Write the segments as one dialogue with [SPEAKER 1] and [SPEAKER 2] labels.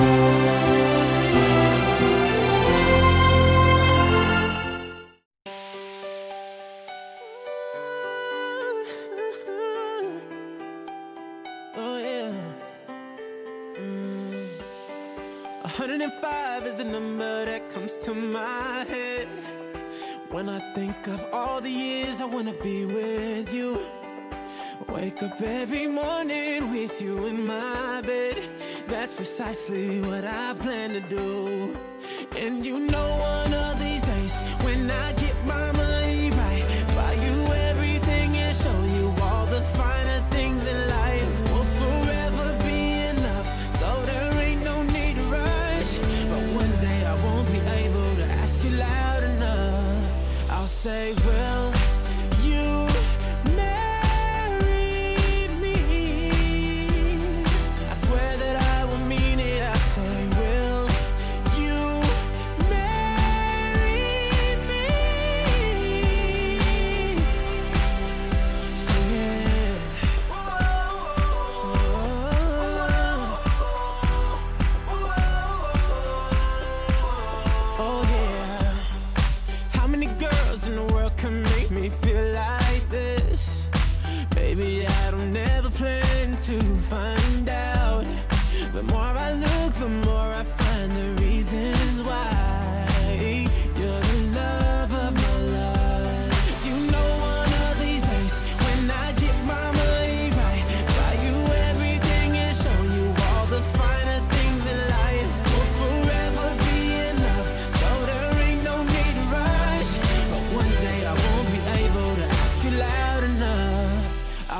[SPEAKER 1] Oh yeah. Mm. 105 is the number that comes to my head when I think of all the years I wanna be with you. Wake up every morning with you in my bed. That's precisely what I plan to do. And you know, one of these days when I get my money right, buy you everything and show you all the finer things in life. Will forever be enough, so there ain't no need to rush. But one day I won't be able to ask you loud enough. I'll say, Will to find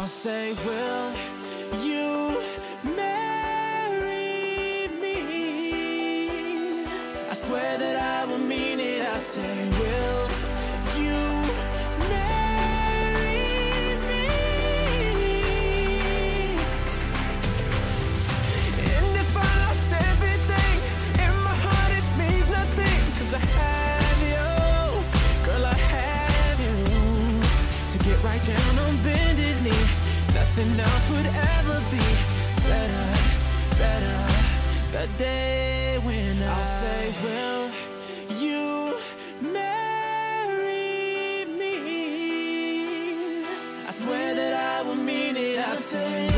[SPEAKER 1] say, Will you marry me? I swear that I will mean it. I say, Will you nothing else would ever be better, better. The day when I say, Will you marry me? I swear that I will mean it. I say,